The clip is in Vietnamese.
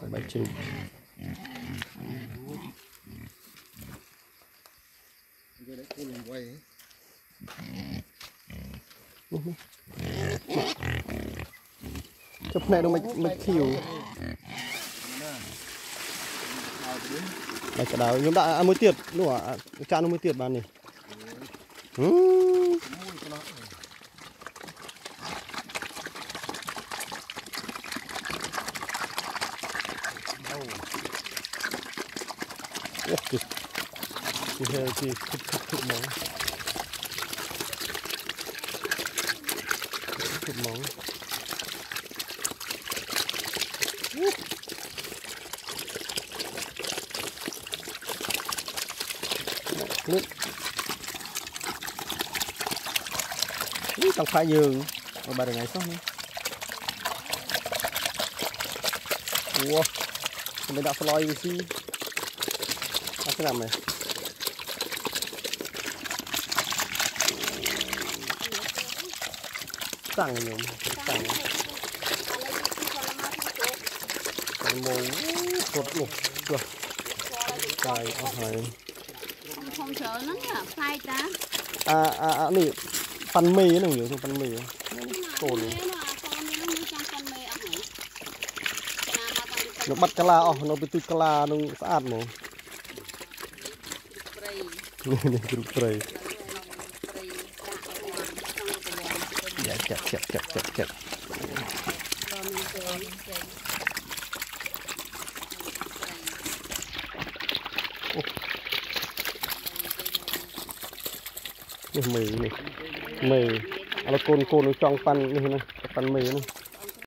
con bánh chụp này đâu, mày mày thiểu. Mày chả đào nhóm đã ăn muối tiệt, đúng không ạ? Cha nó muối tiệt bạn này. Ủa kì Kì hề kì Thích thích thích móng Thích móng Ủa Nước Ủa tao khai dường Mà bà đừng ngày xong đi Wow mình đã fly gì ta sẽ làm này. Tặng nhiều tặng tặng mồm cột luôn. Chưa. Trời ơi không sợ nó nhở phai ta. À à à này pan mì nó nhiều hơn pan mì cồn នៅបាត់កាឡាអស់នៅពីទូចកាឡានឹងស្អាតហ្មងព្រៃនេះនេះគ្រូព្រៃព្រៃដាក់អត់ចង់ទៅយ៉ាងយ៉ាចាក់ចាក់ចាក់ចាក់ចាក់ដល់មានចូលចេញនេះមីនេះមីឥឡូវកូនកូននឹងចង់ប៉ាន់នេះហ្នឹងប៉ាន់មីហ្នឹង